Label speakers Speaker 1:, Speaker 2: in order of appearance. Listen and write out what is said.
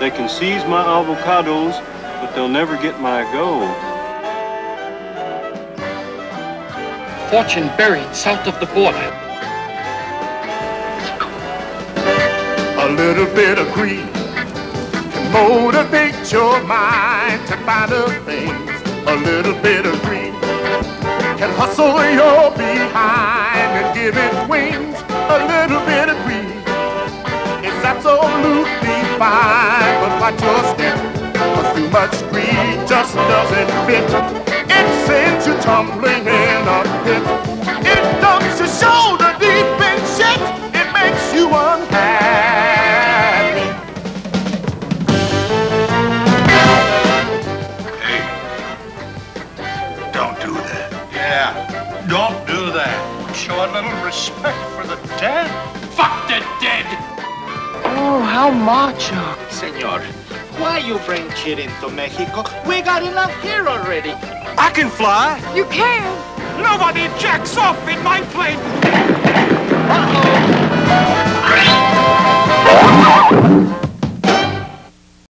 Speaker 1: They can seize my avocados, but they'll never get my gold.
Speaker 2: Fortune buried south of the border.
Speaker 3: A little bit of greed can motivate your mind to finer things. A little bit of greed can hustle your behind and give it wings. A little bit of greed is absolutely fine, but watch your step. Cause too much greed just doesn't fit. It sends you tumbling in a pit. It dumps your shoulder deep in shit. It makes you unhappy.
Speaker 4: Hey, don't do that. Yeah, don't do that. Show a little respect for the dead. Fuck the dead!
Speaker 2: How macho.
Speaker 5: Senor, why you bring kid into Mexico? We got enough here already.
Speaker 4: I can fly.
Speaker 6: You can.
Speaker 4: Nobody jacks off in my plane.
Speaker 5: Uh-oh.